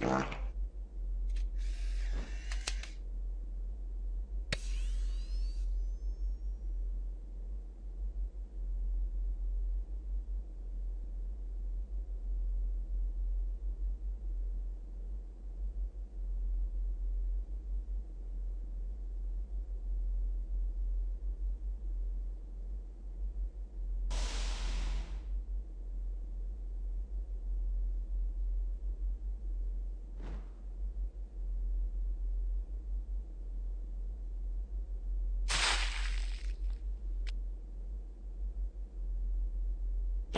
Yeah.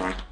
Bye.